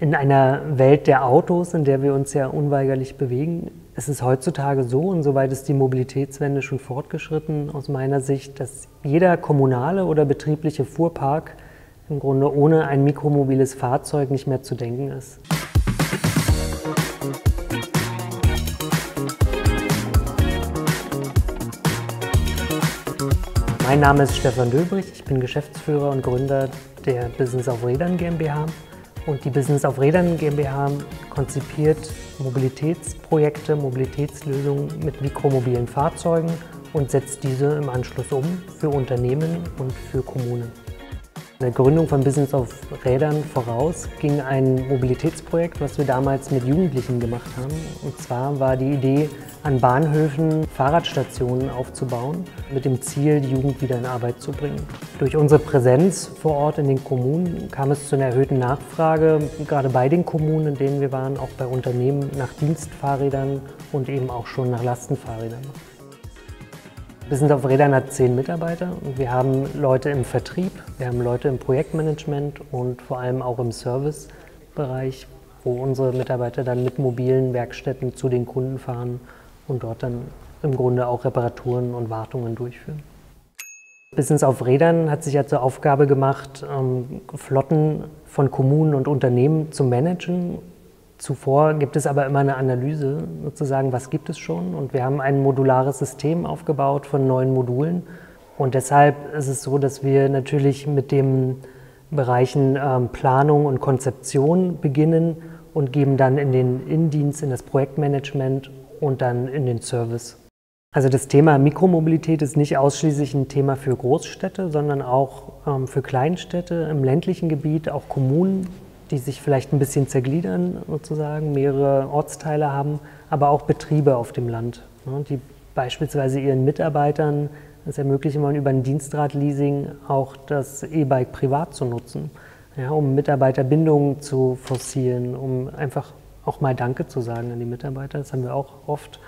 In einer Welt der Autos, in der wir uns ja unweigerlich bewegen, ist es heutzutage so, und soweit ist die Mobilitätswende schon fortgeschritten aus meiner Sicht, dass jeder kommunale oder betriebliche Fuhrpark im Grunde ohne ein mikromobiles Fahrzeug nicht mehr zu denken ist. Mein Name ist Stefan Döbrich, ich bin Geschäftsführer und Gründer der Business auf Rädern GmbH. Und die Business auf Rädern GmbH konzipiert Mobilitätsprojekte, Mobilitätslösungen mit mikromobilen Fahrzeugen und setzt diese im Anschluss um für Unternehmen und für Kommunen. Der Gründung von Business auf Rädern voraus ging ein Mobilitätsprojekt, was wir damals mit Jugendlichen gemacht haben. Und zwar war die Idee, an Bahnhöfen Fahrradstationen aufzubauen, mit dem Ziel, die Jugend wieder in Arbeit zu bringen. Durch unsere Präsenz vor Ort in den Kommunen kam es zu einer erhöhten Nachfrage, gerade bei den Kommunen, in denen wir waren, auch bei Unternehmen nach Dienstfahrrädern und eben auch schon nach Lastenfahrrädern. Sind auf Rädern hat zehn Mitarbeiter und wir haben Leute im Vertrieb, wir haben Leute im Projektmanagement und vor allem auch im Servicebereich, wo unsere Mitarbeiter dann mit mobilen Werkstätten zu den Kunden fahren und dort dann im Grunde auch Reparaturen und Wartungen durchführen. Business auf Rädern hat sich ja zur Aufgabe gemacht, ähm, Flotten von Kommunen und Unternehmen zu managen Zuvor gibt es aber immer eine Analyse, sozusagen, was gibt es schon. Und wir haben ein modulares System aufgebaut von neun Modulen. Und deshalb ist es so, dass wir natürlich mit den Bereichen ähm, Planung und Konzeption beginnen und geben dann in den Innendienst, in das Projektmanagement und dann in den Service. Also das Thema Mikromobilität ist nicht ausschließlich ein Thema für Großstädte, sondern auch ähm, für Kleinstädte im ländlichen Gebiet, auch Kommunen die sich vielleicht ein bisschen zergliedern, sozusagen, mehrere Ortsteile haben, aber auch Betriebe auf dem Land, ne, die beispielsweise ihren Mitarbeitern es ermöglichen wollen, über ein Dienstradleasing auch das E-Bike privat zu nutzen, ja, um Mitarbeiterbindungen zu forcieren, um einfach auch mal Danke zu sagen an die Mitarbeiter. Das haben wir auch oft.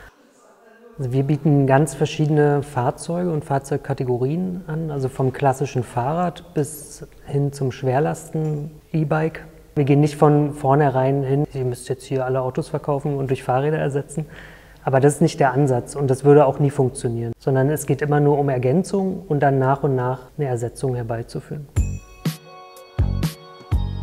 Also wir bieten ganz verschiedene Fahrzeuge und Fahrzeugkategorien an, also vom klassischen Fahrrad bis hin zum Schwerlasten E-Bike wir gehen nicht von vornherein hin, ihr müsst jetzt hier alle Autos verkaufen und durch Fahrräder ersetzen. Aber das ist nicht der Ansatz und das würde auch nie funktionieren, sondern es geht immer nur um Ergänzung und dann nach und nach eine Ersetzung herbeizuführen.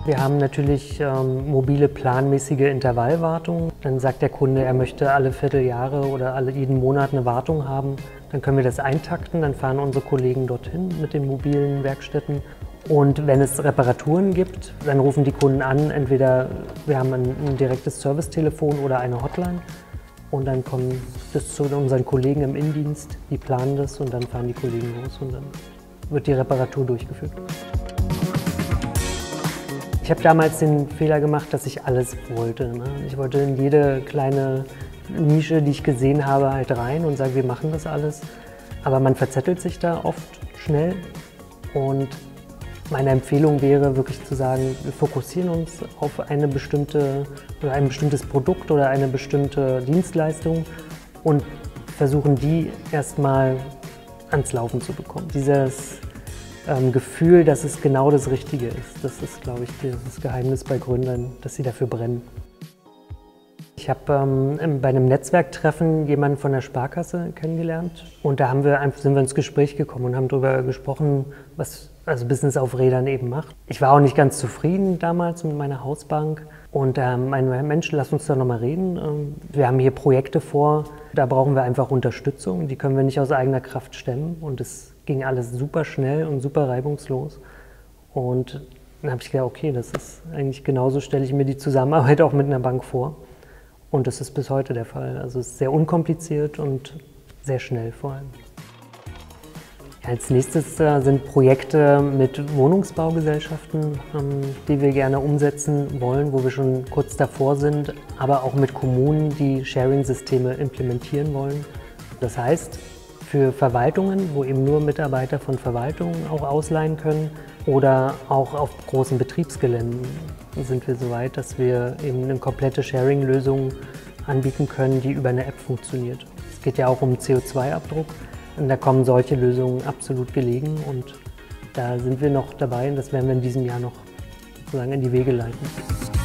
Wir haben natürlich ähm, mobile planmäßige Intervallwartung. Dann sagt der Kunde, er möchte alle Vierteljahre oder alle, jeden Monat eine Wartung haben. Dann können wir das eintakten, dann fahren unsere Kollegen dorthin mit den mobilen Werkstätten und wenn es Reparaturen gibt, dann rufen die Kunden an, entweder wir haben ein, ein direktes Servicetelefon oder eine Hotline und dann kommen das zu unseren Kollegen im Innendienst, die planen das und dann fahren die Kollegen los und dann wird die Reparatur durchgeführt. Ich habe damals den Fehler gemacht, dass ich alles wollte. Ne? Ich wollte in jede kleine Nische, die ich gesehen habe, halt rein und sagen, wir machen das alles. Aber man verzettelt sich da oft schnell und meine Empfehlung wäre wirklich zu sagen, wir fokussieren uns auf eine bestimmte oder ein bestimmtes Produkt oder eine bestimmte Dienstleistung und versuchen die erstmal ans Laufen zu bekommen. Dieses ähm, Gefühl, dass es genau das Richtige ist, das ist, glaube ich, das Geheimnis bei Gründern, dass sie dafür brennen. Ich habe ähm, bei einem Netzwerktreffen jemanden von der Sparkasse kennengelernt und da wir, sind wir ins Gespräch gekommen und haben darüber gesprochen, was also Business auf Rädern eben macht. Ich war auch nicht ganz zufrieden damals mit meiner Hausbank und ähm, mein Mensch, lass uns da nochmal reden. Ähm, wir haben hier Projekte vor, da brauchen wir einfach Unterstützung, die können wir nicht aus eigener Kraft stemmen und es ging alles super schnell und super reibungslos und dann habe ich gedacht, okay, das ist eigentlich genauso stelle ich mir die Zusammenarbeit auch mit einer Bank vor. Und das ist bis heute der Fall. Also es ist sehr unkompliziert und sehr schnell vor allem. Als nächstes äh, sind Projekte mit Wohnungsbaugesellschaften, ähm, die wir gerne umsetzen wollen, wo wir schon kurz davor sind, aber auch mit Kommunen, die Sharing-Systeme implementieren wollen. Das heißt, für Verwaltungen, wo eben nur Mitarbeiter von Verwaltungen auch ausleihen können oder auch auf großen Betriebsgeländen sind wir so weit, dass wir eben eine komplette Sharing-Lösung anbieten können, die über eine App funktioniert. Es geht ja auch um CO2-Abdruck und da kommen solche Lösungen absolut gelegen und da sind wir noch dabei und das werden wir in diesem Jahr noch sozusagen in die Wege leiten.